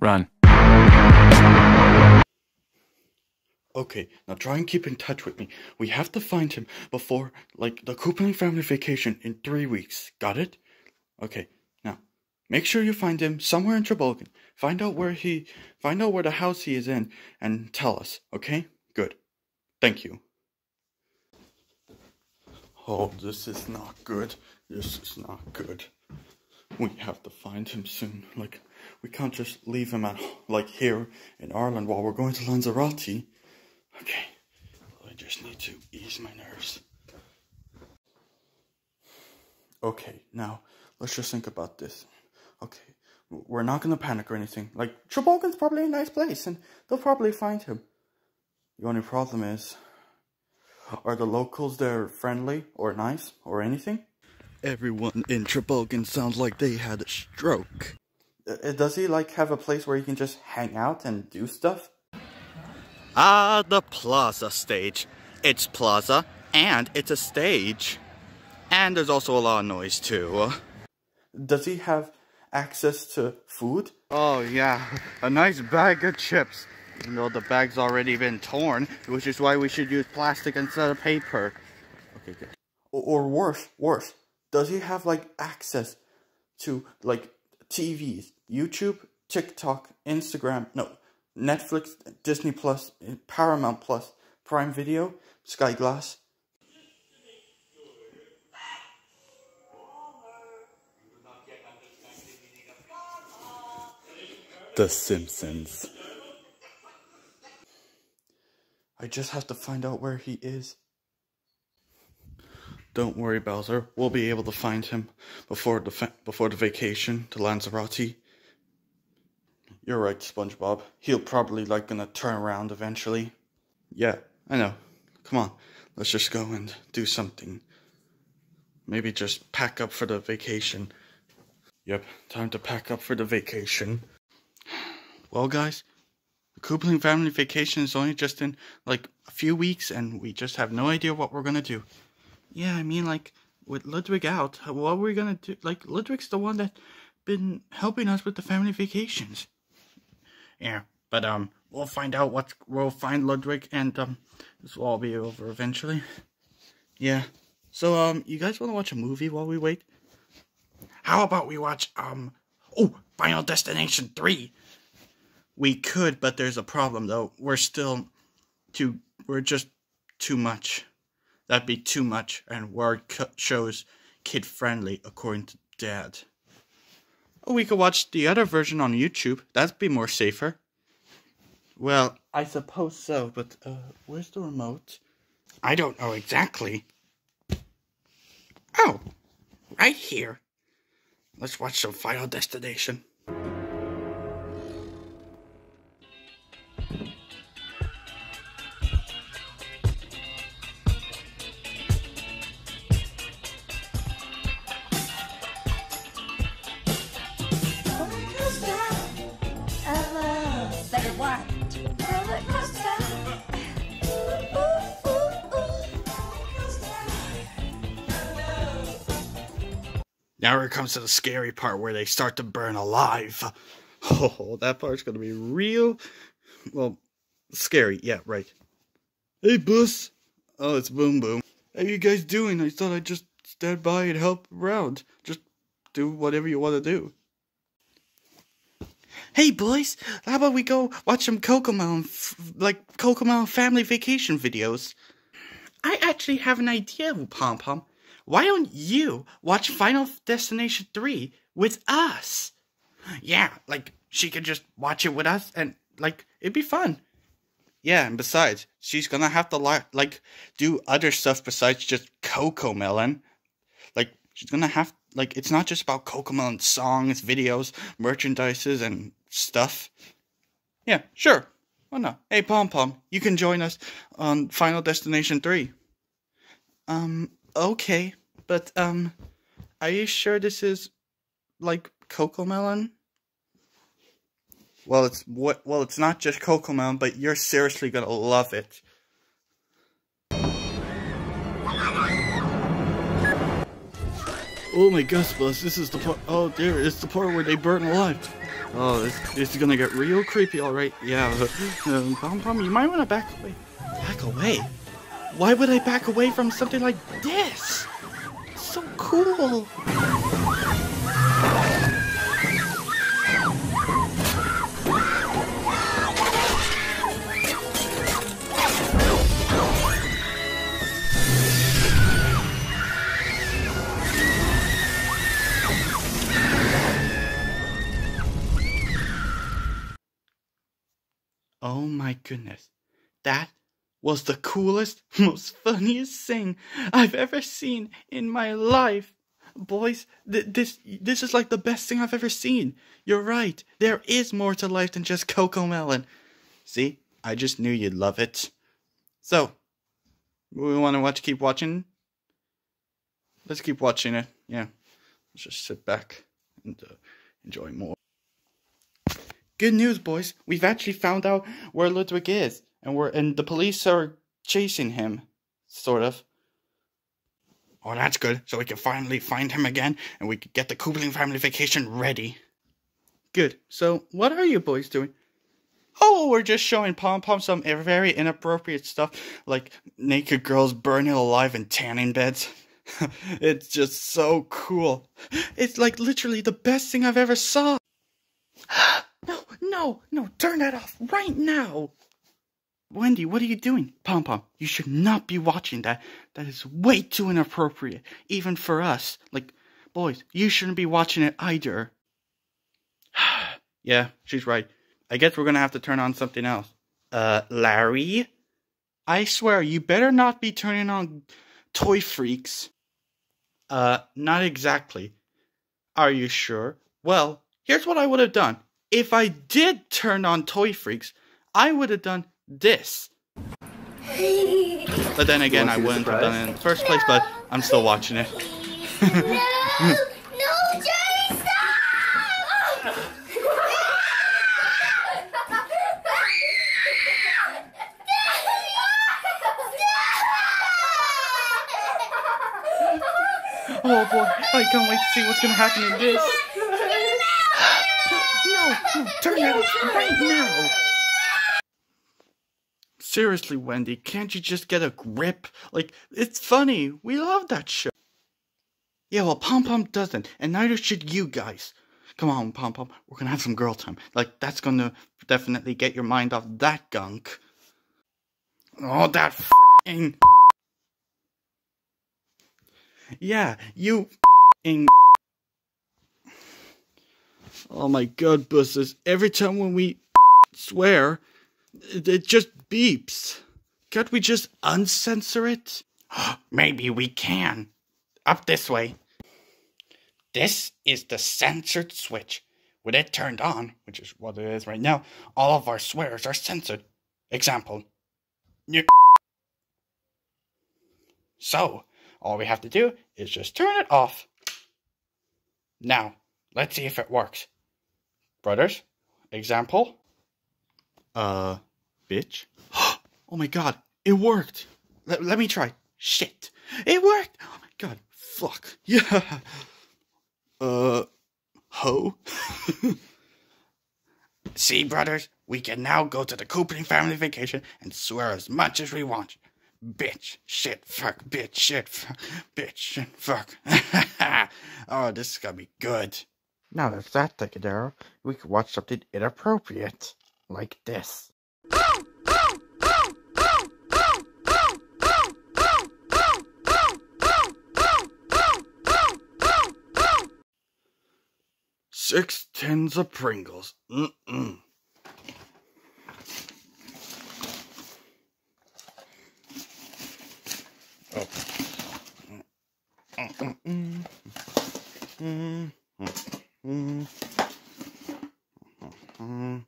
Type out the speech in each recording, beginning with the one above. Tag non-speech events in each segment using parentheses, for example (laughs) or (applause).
Run. Okay, now try and keep in touch with me. We have to find him before, like, the Koopaling family vacation in three weeks. Got it? Okay, now, make sure you find him somewhere in Trabolgan. Find out where he, find out where the house he is in, and tell us, okay? Good. Thank you. Oh, this is not good. This is not good. We have to find him soon. Like, we can't just leave him at, like, here in Ireland while we're going to Lanzarote. Okay, I just need to ease my nerves. Okay, now let's just think about this. Okay, we're not gonna panic or anything. Like, Trabolgan's probably a nice place and they'll probably find him. The only problem is, are the locals there friendly or nice or anything? Everyone in Trabolgan sounds like they had a stroke. Uh, does he like have a place where he can just hang out and do stuff? Ah, the plaza stage. It's plaza, and it's a stage. And there's also a lot of noise, too. Does he have access to food? Oh, yeah. A nice bag of chips. Even though the bag's already been torn, which is why we should use plastic instead of paper. Okay, good. Or, or worse, worse. Does he have, like, access to, like, TVs? YouTube, TikTok, Instagram? No, Netflix, Disney Plus, Paramount Plus, Prime Video, Sky Glass. The Simpsons. I just have to find out where he is. Don't worry, Bowser. We'll be able to find him before the before the vacation to Lanzarote. You're right, SpongeBob. He'll probably like gonna turn around eventually. Yeah, I know. Come on, let's just go and do something. Maybe just pack up for the vacation. Yep, time to pack up for the vacation. Well, guys, the Koopaling family vacation is only just in like a few weeks, and we just have no idea what we're gonna do. Yeah, I mean, like with Ludwig out, what are we gonna do? Like Ludwig's the one that been helping us with the family vacations. Yeah, but um, we'll find out what we'll find Ludwig, and um, this will all be over eventually. Yeah. So um, you guys want to watch a movie while we wait? How about we watch um, oh, Final Destination three? We could, but there's a problem though. We're still too. We're just too much. That'd be too much, and word shows kid friendly according to Dad. Or we could watch the other version on YouTube. That'd be more safer. Well, I suppose so, but uh, where's the remote? I don't know exactly. Oh, right here. Let's watch some Final Destination. Now it comes to the scary part where they start to burn alive. (laughs) Oh, that part's gonna be real, well, scary. Yeah, right. Hey, boss. Oh, it's Boom Boom. How you guys doing? I thought I'd just stand by and help around. Just do whatever you want to do. Hey, boys. How about we go watch some CoComelon, like CoComelon family vacation videos? I actually have an idea, Pom Pom. Why don't you watch Final Destination 3 with us? Yeah, like, she could just watch it with us and, like, it'd be fun. Yeah, and besides, she's gonna have to, like, do other stuff besides just CoComelon. Like, she's gonna have, like, it's not just about CoComelon songs, videos, merchandises, and stuff. Yeah, sure. Why not? Hey, Pom Pom, you can join us on Final Destination 3. Um, okay, but um, are you sure this is like CoComelon? Well, it's what? Well, it's not just CoComelon, but you're seriously gonna love it. Oh my gosh, Buzz, this is the part. Oh dear, it's the part where they burn alive. Oh, this, this is gonna get real creepy, alright. Yeah, (laughs) um, Pom, you might wanna back away. Back away? Why would I back away from something like this? so cool. Goodness. That was the coolest, (laughs) most funniest thing I've ever seen in my life. Boys, th- this this is like the best thing I've ever seen. You're right. There is more to life than just CoComelon. See? I just knew you'd love it. So, we want to watch keep watching? Let's keep watching it. Yeah. Let's just sit back and uh, enjoy more. Good news, boys. We've actually found out where Ludwig is, and we're and the police are chasing him, sort of. Oh, that's good. So we can finally find him again, and we can get the Koopaling family vacation ready. Good. So, what are you boys doing? Oh, we're just showing Pom Pom some very inappropriate stuff, like naked girls burning alive in tanning beds. (laughs) it's just so cool. It's like literally the best thing I've ever saw. (sighs) (sighs) (sighs) No, no, turn that off right now. Wendy, what are you doing? Pom Pom, you should not be watching that. That is way too inappropriate, even for us. Like, boys, you shouldn't be watching it either. (sighs) yeah, she's right. I guess we're gonna have to turn on something else. Uh, Larry? I swear, you better not be turning on Toy Freaks. Uh, not exactly. Are you sure? Well, here's what I would have done if I did turn on Toy Freaks, I would have done this. (laughs) But then again, I wouldn't have done it in the first place, but I'm still watching it. no! No, Johnny, stop! Oh boy, I can't wait to see what's gonna happen in this. Turn it off right now. Seriously, Wendy, can't you just get a grip? Like, it's funny. We love that show. Yeah, well, Pom Pom doesn't, and neither should you guys. Come on, Pom Pom, we're gonna have some girl time. Like, that's gonna definitely get your mind off that gunk. Oh, that f***ing. Yeah, you f***ing. Oh my god, buses. Every time when we (laughs) swear, it, just beeps. Can't we just uncensor it? (gasps) Maybe we can. Up this way. This is the censored switch. With it turned on, which is what it is right now, all of our swears are censored. Example. (laughs) So, all we have to do is just turn it off. Now, let's see if it works. Brothers, example. Uh, bitch. (gasps) oh my god, it worked. Let, let me try. Shit. It worked. Oh my god, fuck. (laughs) Yeah. Uh, ho? (laughs) See, brothers, we can now go to the Koopaling family vacation and swear as much as we want. Bitch, shit, fuck, bitch, shit, fuck, (laughs) bitch, shit, fuck. oh, this is gonna be good. Now that's that, Takadero, we could watch something inappropriate. Like this. Six tins of Pringles. Mm-mm. Oh. Mm-mm. Mm-mm. Mm-mm. Mm-mm.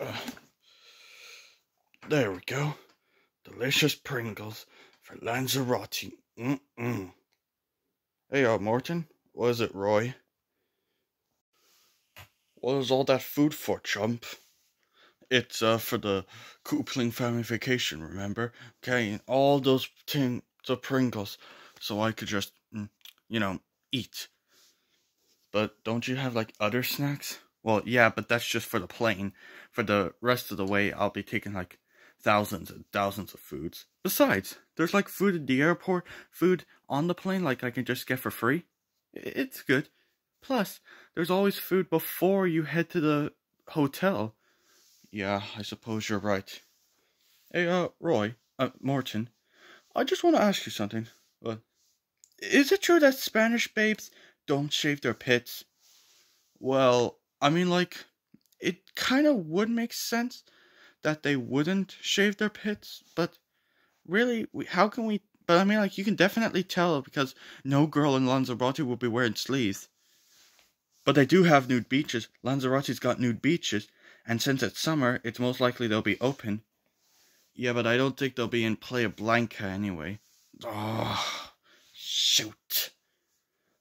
Uh, There we go. Delicious Pringles for Lanzarote. Mm-mm. Hey, uh, Morton? What is it, Roy? What is all that food for, chump? It's, uh, for the Koopaling family vacation, remember? Okay, all those tin- of Pringles so I could just, mm, you know, eat. But don't you have like other snacks? Well, yeah, but that's just for the plane. For the rest of the way, I'll be taking like thousands and thousands of foods. Besides, there's like food at the airport, food on the plane, like I can just get for free. It's good. Plus, there's always food before you head to the hotel. Yeah, I suppose you're right. Hey, uh, Roy, uh, Morton, I just want to ask you something. What? Is it true that Spanish babes don't shave their pits? Well, I mean, like, it kind of would make sense that they wouldn't shave their pits, but really, how can we? But I mean, like, you can definitely tell because no girl in Lanzarote will be wearing sleeves. But they do have nude beaches. Lanzarote's got nude beaches, and since it's summer, it's most likely they'll be open. Yeah, but I don't think they'll be in Playa Blanca anyway. Oh, shoot.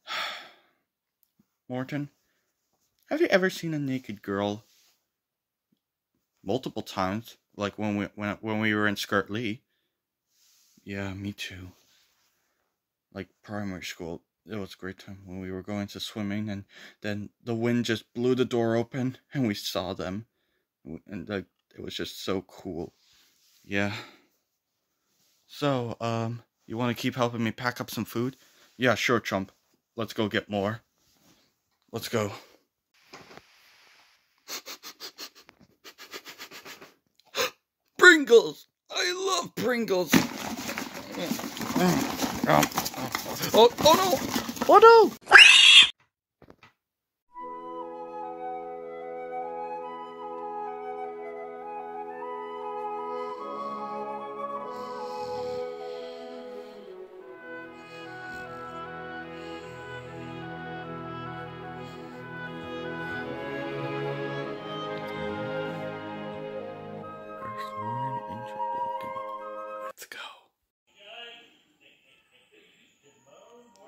(sighs) Morton, have you ever seen a naked girl? Multiple times, like when we when when we were in Skirt Lee. Yeah, me too. Like primary school, it was a great time when we were going to swimming, and then the wind just blew the door open, (laughs) and we saw them, and like it was just so cool. Yeah. So, um, you want to keep helping me pack up some food? Yeah, sure, chump. Let's go get more. Let's go. (laughs) Pringles! I love Pringles! Mm. Oh, oh no! Oh no!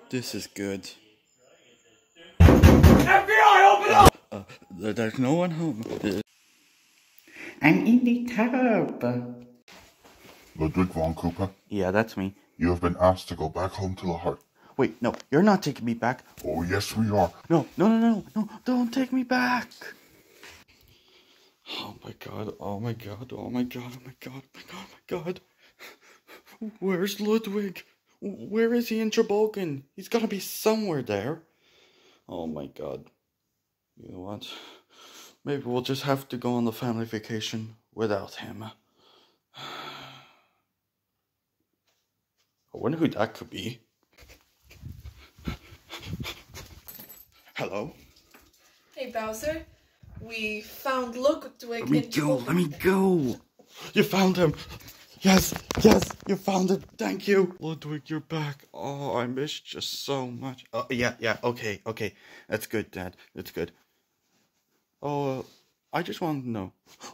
This is good. FBI, open up! Uh, there- there's no one home. Uh, I'm in the tub. Ludwig von Koopa, Yeah, that's me. you have been asked to go back home to the heart. Wait, no, you're not taking me back. Oh, yes, we are. No, no, no, no, no, don't take me back. Oh my god, oh my god, oh my god, oh my god, oh my god, oh my god. Where's Ludwig? Where is he in Trabolgan? He's gotta be somewhere there. Oh my god. You know what? Maybe we'll just have to go on the family vacation without him. (sighs) I wonder who that could be. Hello? Hey Bowser, we found Ludwig Let me in go, let me go. You found him. Yes, yes, you found it. Thank you. Ludwig, you're back. Oh, I missed you so much. Oh, yeah, yeah, okay, okay. That's good, Dad. That's good. Oh, uh, I just want to know.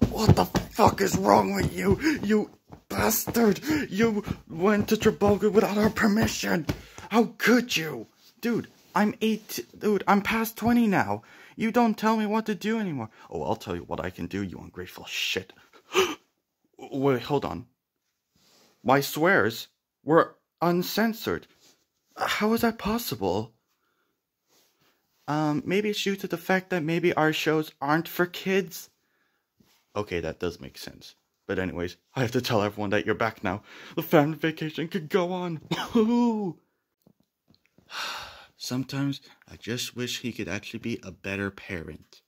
What the fuck is wrong with you? You bastard! You went to Trabolgan without our permission! How could you? Dude, I'm eight. Dude, I'm past 20 now. You don't tell me what to do anymore. Oh, I'll tell you what I can do, you ungrateful shit. (gasps) Wait, hold on. My swears were uncensored. How is that possible? Um, maybe it's due to the fact that maybe our shows aren't for kids. Okay, that does make sense. But anyways, I have to tell everyone that you're back now. The family vacation could go on. (sighs) Sometimes I just wish he could actually be a better parent.